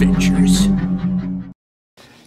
Adventures.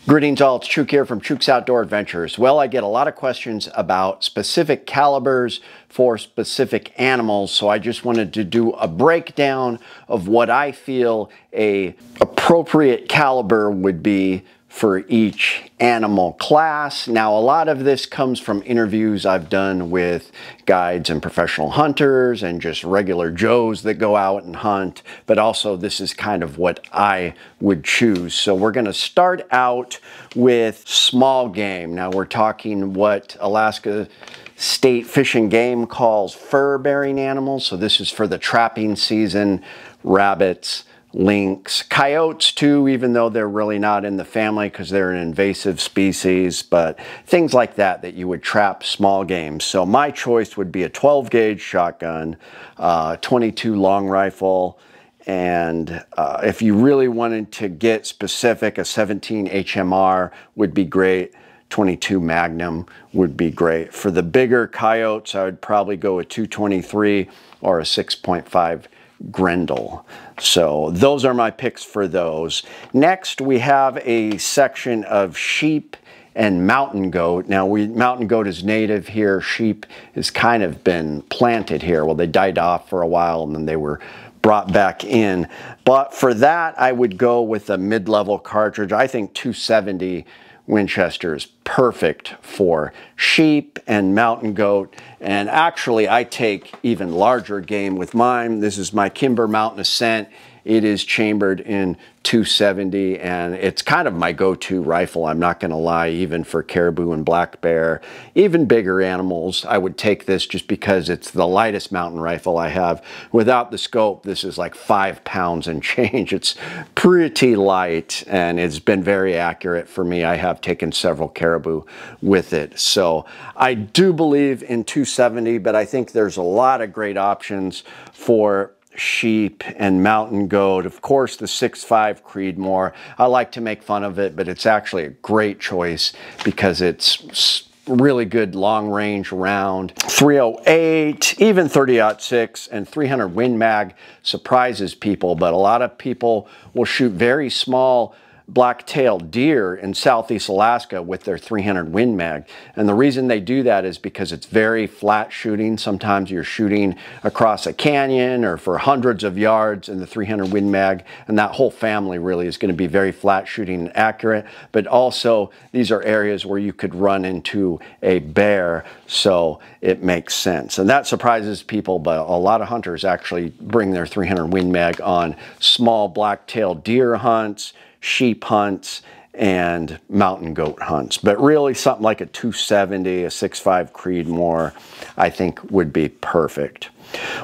Greetings all, it's Chuke here from Chuke's Outdoor Adventures. Well, I get a lot of questions about specific calibers for specific animals, so I just wanted to do a breakdown of what I feel a appropriate caliber would be for each animal class. Now, a lot of this comes from interviews I've done with guides and professional hunters and just regular Joes that go out and hunt, but also this is kind of what I would choose. So we're gonna start out with small game. Now we're talking what Alaska State Fish and Game calls fur-bearing animals. So this is for the trapping season, rabbits, lynx, coyotes too, even though they're really not in the family because they're an invasive species, but things like that that you would trap small game. So my choice would be a 12 gauge shotgun, uh, 22 long rifle, and uh, if you really wanted to get specific, a 17 HMR would be great. 22 Magnum would be great. For the bigger coyotes, I would probably go a 223 or a 6.5 Grendel. So those are my picks for those. Next, we have a section of sheep and mountain goat. Now, we mountain goat is native here. Sheep has kind of been planted here. Well, they died off for a while and then they were brought back in. But for that, I would go with a mid-level cartridge. I think 270 Winchester is perfect for sheep and mountain goat. And actually, I take even larger game with mine. This is my Kimber Mountain Ascent. It is chambered in 270 and it's kind of my go-to rifle. I'm not going to lie, even for caribou and black bear, even bigger animals, I would take this just because it's the lightest mountain rifle I have. Without the scope, this is like five pounds and change. It's pretty light and it's been very accurate for me. I have taken several caribou with it. So I do believe in 270, but I think there's a lot of great options for sheep and mountain goat. Of course, the 6.5 Creedmoor. I like to make fun of it, but it's actually a great choice because it's really good long range round. 308, even 30-06 and 300 Win Mag surprises people, but a lot of people will shoot very small black-tailed deer in southeast Alaska with their 300 Win Mag. And the reason they do that is because it's very flat shooting. Sometimes you're shooting across a canyon or for hundreds of yards in the 300 Win Mag, and that whole family really is going to be very flat shooting and accurate. But also, these are areas where you could run into a bear, so it makes sense. And that surprises people, but a lot of hunters actually bring their 300 Win Mag on small black-tailed deer hunts, sheep hunts, and mountain goat hunts. But really something like a 270, a 6.5 Creedmoor, I think would be perfect.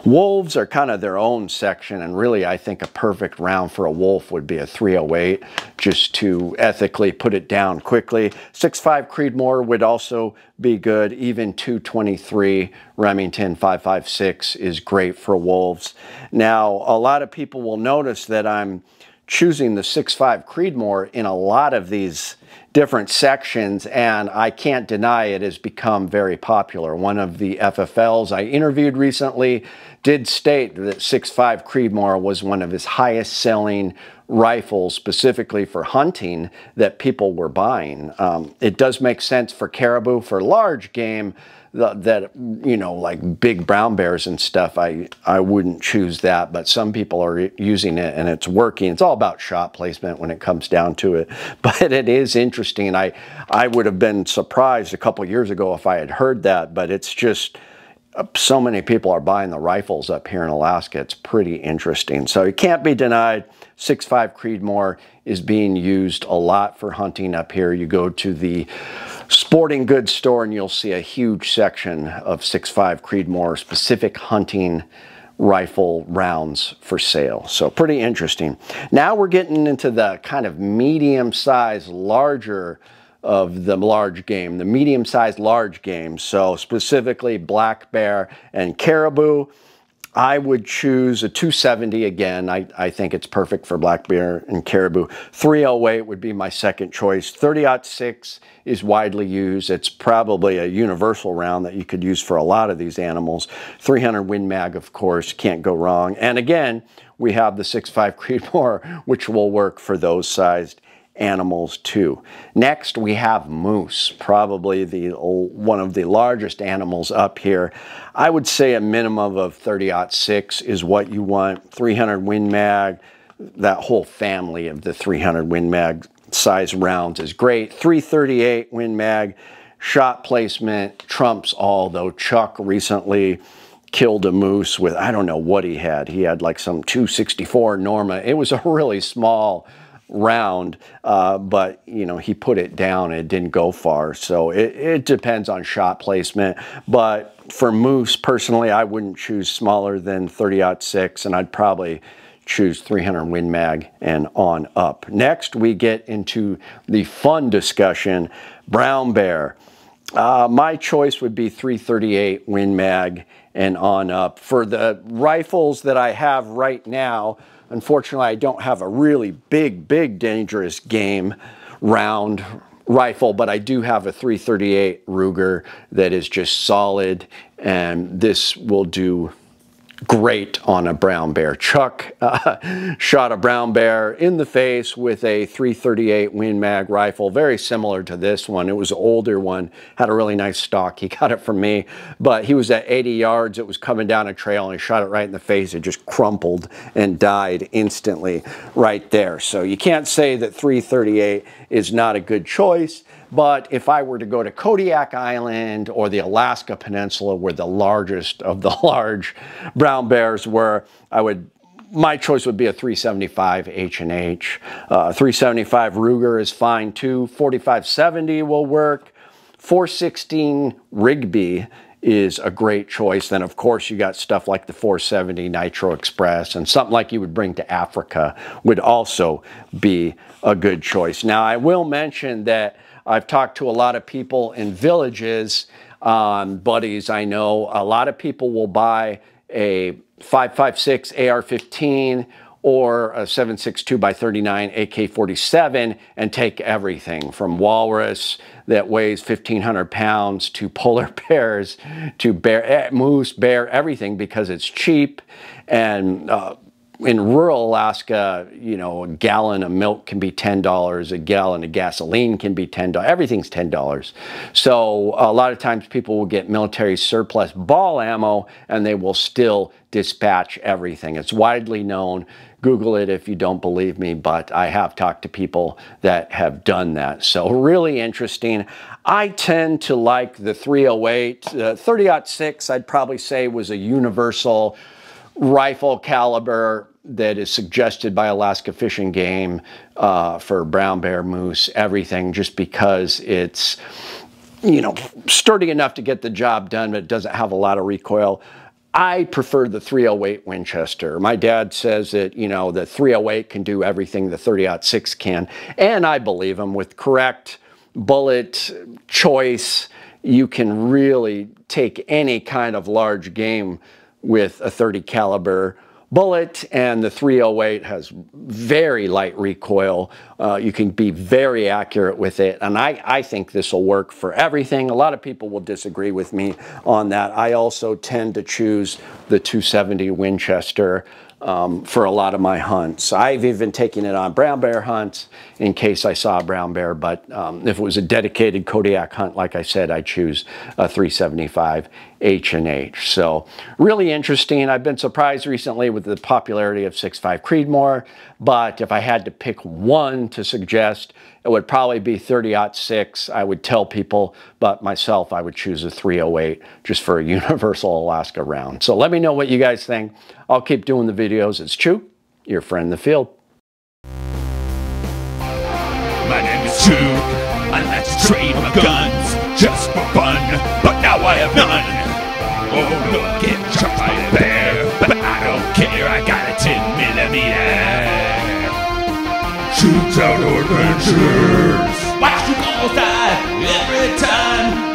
Wolves are kind of their own section, and really I think a perfect round for a wolf would be a 308, just to ethically put it down quickly. 6.5 Creedmoor would also be good. Even 223 Remington 556 is great for wolves. Now, a lot of people will notice that I'm choosing the 6.5 Creedmoor in a lot of these different sections and I can't deny it has become very popular. One of the FFLs I interviewed recently did state that 6.5 Creedmoor was one of his highest selling rifles specifically for hunting that people were buying. Um, it does make sense for caribou, for large game, that you know like big brown bears and stuff I I wouldn't choose that but some people are using it and it's working. It's all about shot placement when it comes down to it but it is interesting. I I would have been surprised a couple years ago if I had heard that but it's just so many people are buying the rifles up here in Alaska. It's pretty interesting. So it can't be denied. 6.5 Creedmoor is being used a lot for hunting up here. You go to the sporting goods store and you'll see a huge section of 6.5 Creedmoor specific hunting rifle rounds for sale. So pretty interesting. Now we're getting into the kind of medium size, larger of the large game, the medium sized large game. So specifically black bear and caribou. I would choose a 270 again. I, I think it's perfect for black bear and caribou. 308 would be my second choice. 30-06 is widely used. It's probably a universal round that you could use for a lot of these animals. 300 Win Mag, of course, can't go wrong. And again, we have the 6.5 Creedmoor, which will work for those sized animals too. Next, we have moose, probably the one of the largest animals up here. I would say a minimum of 30-06 is what you want. 300 Win Mag, that whole family of the 300 Win Mag size rounds is great. 338 Win Mag, shot placement trumps all, though Chuck recently killed a moose with, I don't know what he had. He had like some 264 Norma. It was a really small round, uh, but you know he put it down. It didn't go far, so it, it depends on shot placement. But for moose, personally, I wouldn't choose smaller than 30-06, and I'd probably choose 300 Win Mag and on up. Next, we get into the fun discussion, brown bear. Uh, my choice would be 338 Win Mag and on up. For the rifles that I have right now, Unfortunately, I don't have a really big, big dangerous game round rifle, but I do have a 338 Ruger that is just solid and this will do great on a brown bear. Chuck uh, shot a brown bear in the face with a 338 Win Mag rifle, very similar to this one. It was an older one, had a really nice stock. He got it from me, but he was at 80 yards. It was coming down a trail and he shot it right in the face. It just crumpled and died instantly right there. So you can't say that 338 is not a good choice. But if I were to go to Kodiak Island or the Alaska Peninsula, where the largest of the large brown bears were, I would my choice would be a 375 H&H. Uh, 375 Ruger is fine too. 4570 will work. 416 Rigby is a great choice. Then, of course, you got stuff like the 470 Nitro Express and something like you would bring to Africa would also be a good choice. Now, I will mention that I've talked to a lot of people in villages, um, buddies I know. A lot of people will buy a 556 AR-15 or a 762 by 39 AK-47 and take everything from walrus that weighs 1,500 pounds to polar bears to bear, eh, moose, bear, everything because it's cheap and uh, in rural Alaska, you know, a gallon of milk can be $10, a gallon of gasoline can be $10, everything's $10. So a lot of times people will get military surplus ball ammo and they will still dispatch everything. It's widely known. Google it if you don't believe me, but I have talked to people that have done that. So really interesting. I tend to like the 308. Uh, 30-06 I'd probably say was a universal rifle caliber that is suggested by Alaska Fish and Game uh, for brown bear, moose, everything, just because it's, you know, sturdy enough to get the job done, but it doesn't have a lot of recoil. I prefer the 308 Winchester. My dad says that, you know, the 308 can do everything the 30-06 can, and I believe him. With correct bullet choice, you can really take any kind of large game with a 30 caliber bullet and the 308 has very light recoil. Uh, you can be very accurate with it and I, I think this will work for everything. A lot of people will disagree with me on that. I also tend to choose the 270 Winchester um, for a lot of my hunts. I've even taken it on brown bear hunts in case I saw a brown bear, but um, if it was a dedicated Kodiak hunt, like I said, I choose a 375 H&H. So really interesting. I've been surprised recently with the popularity of 6.5 Creedmoor, but if I had to pick one to suggest, it would probably be 30-06. I would tell people, but myself, I would choose a 308 just for a universal Alaska round. So let me know what you guys think. I'll keep doing the videos. It's Chu, your friend in the field. My name is Chu. I like to trade my guns just for fun, but now I have none. Oh, look, shot by bear, but I don't care. I got a 10 millimeter. Outdoor adventures. Watch die every time.